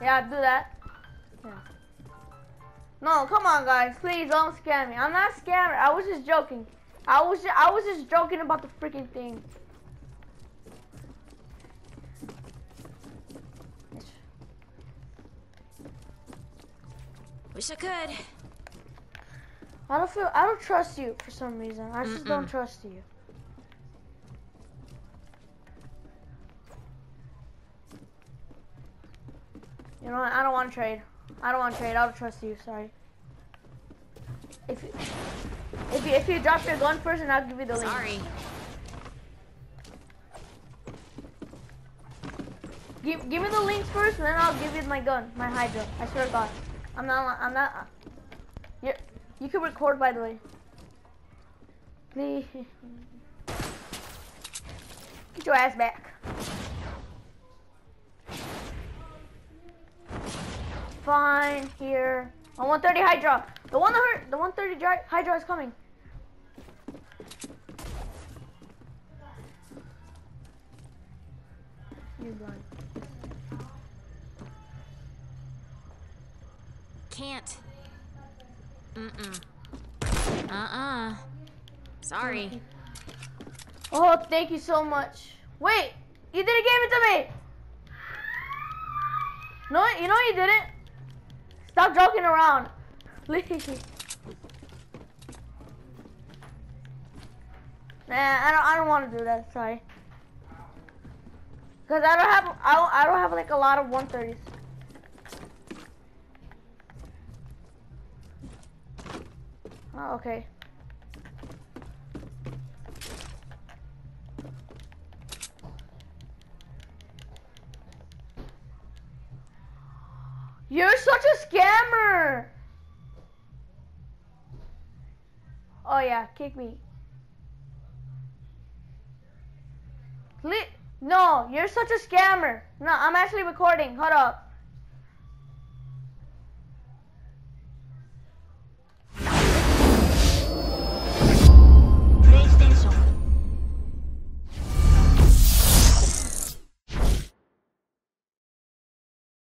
Yeah, do that. Yeah. No, come on, guys. Please don't scam me. I'm not scamming. I was just joking. I was just, I was just joking about the freaking thing. Wish I could. I don't feel. I don't trust you for some reason. I just don't trust you. You know what? I don't want to trade. I don't want to trade. I don't trust you. Sorry. If you, if you if you drop your gun first, and I'll give you the link. Sorry. Give give me the links first, and then I'll give you my gun, my Hydra. I swear to God. I'm not. I'm not. You you can record, by the way. Please. Get your ass back. Fine, here. On 130 Hydra. The one that hurt, the 130 Hydra is coming. You're blind. Can't. Mm-mm. Uh-uh. Sorry. Oh, thank you so much. Wait, you didn't give it to me. No, you know you didn't. Stop joking around. Nah, I don't. I don't want to do that. Sorry. Cause I don't have. I don't, I don't have like a lot of 130s. Oh, okay. You're such a scammer! Oh yeah, kick me. Li- no, you're such a scammer. No, I'm actually recording. Hold up.